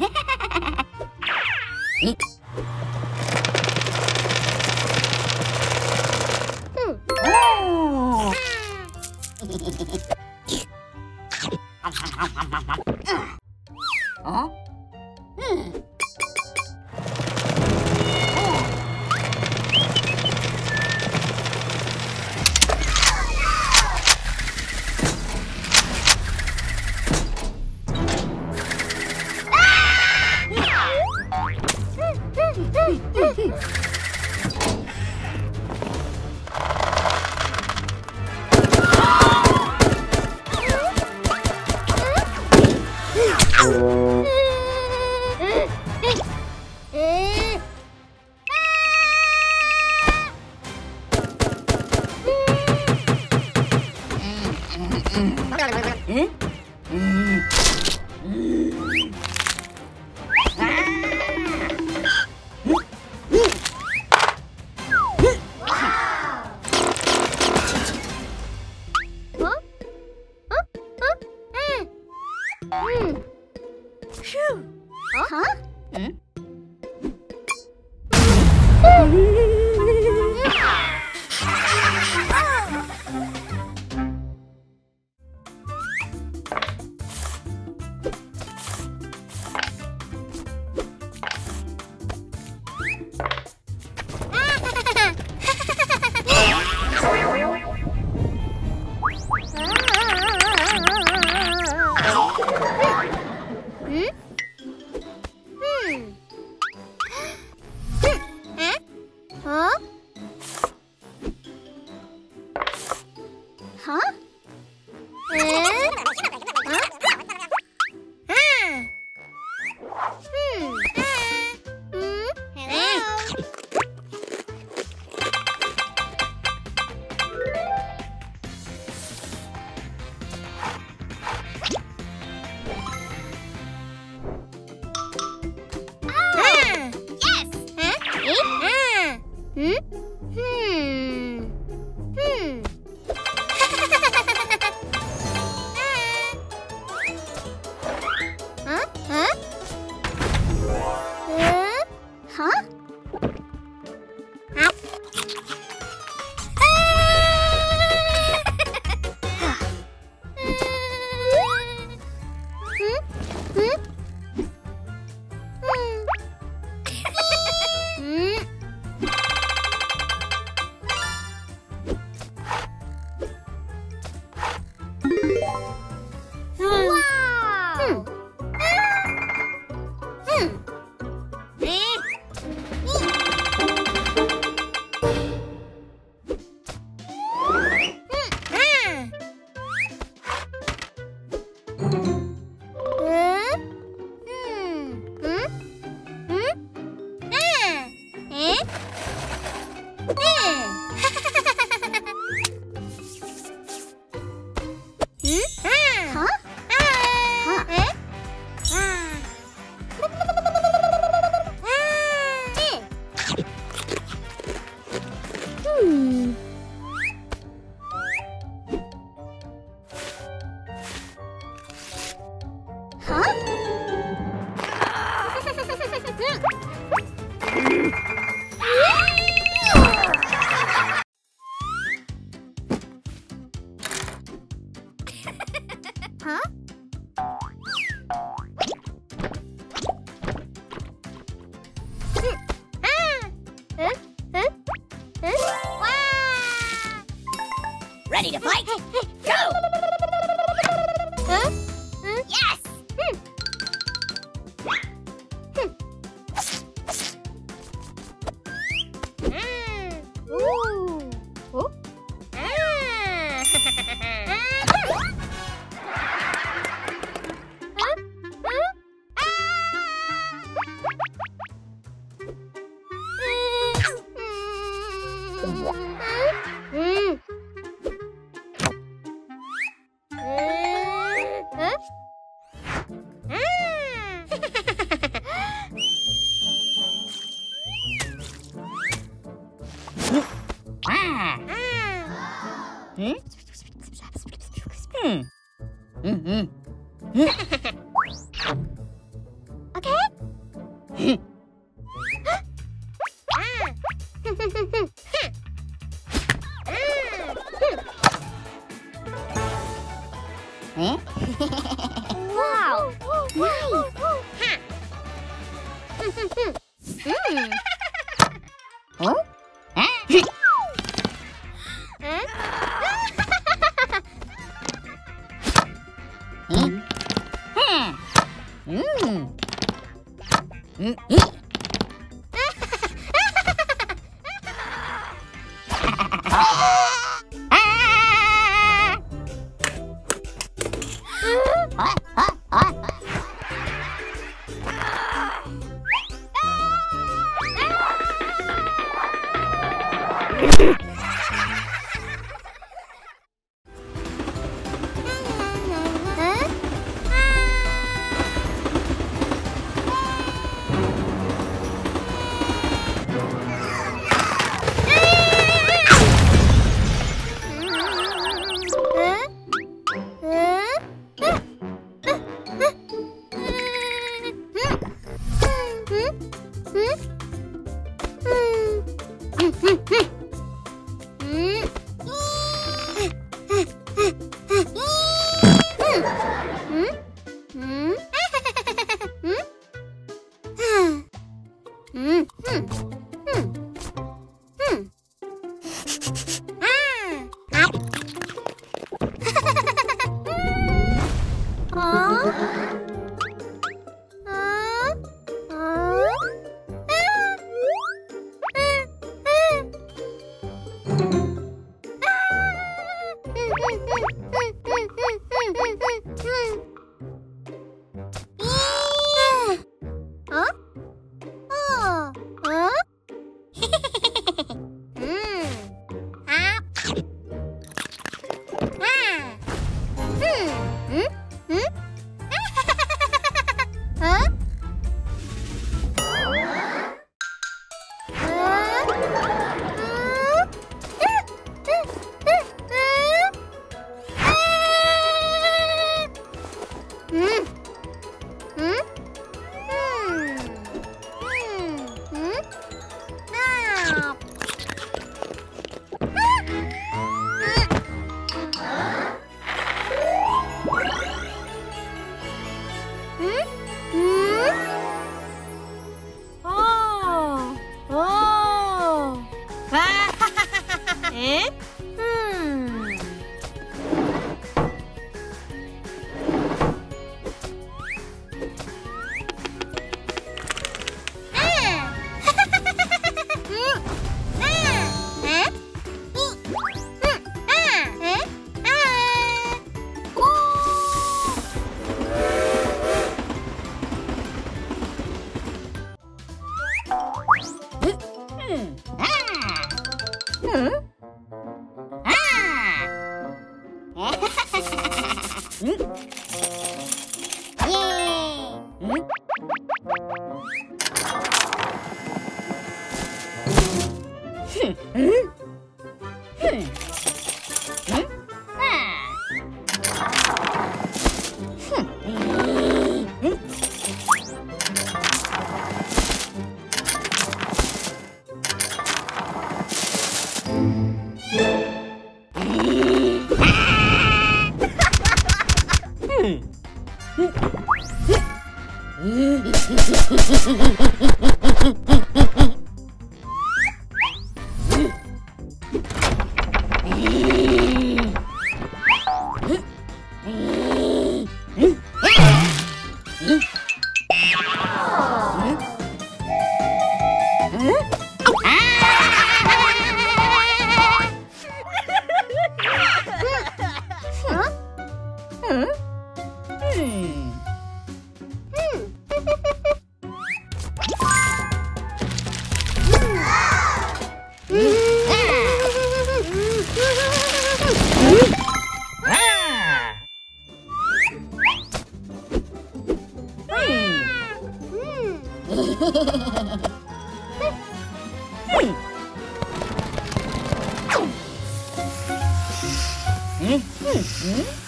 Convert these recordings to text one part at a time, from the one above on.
えおーうんおーあうんえーえうんうん Huh? huh? Hmm? Ready to fight? Go! ーうん。うん you 嗯哼哼 Mm-hmm. Hmm. Hmm. Hmm.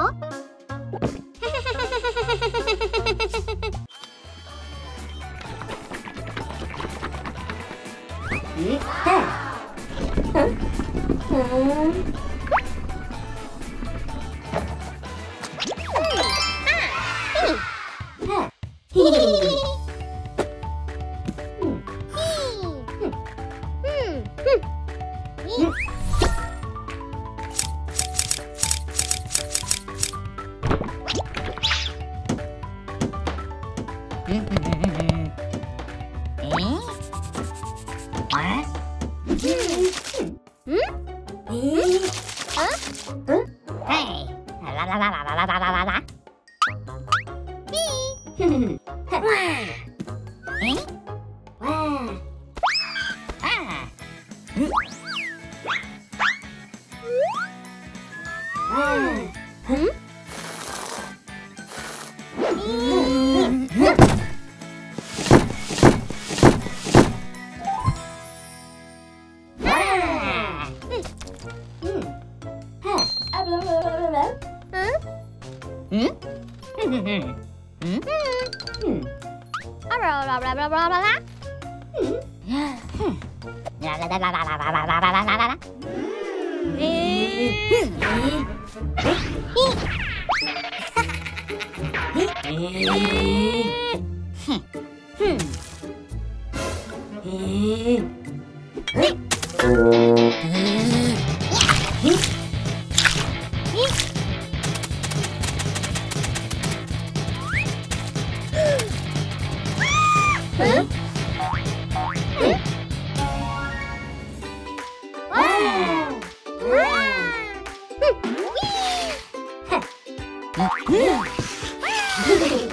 よいったん。うん。ヒヒヒヒ Hmm? 拉巴拉巴拉巴。嗯，哼，啦啦啦啦啦啦啦啦啦啦啦。嗯，咦，咦，咦，哈哈，咦，咦，哼，哼，咦，咦。うん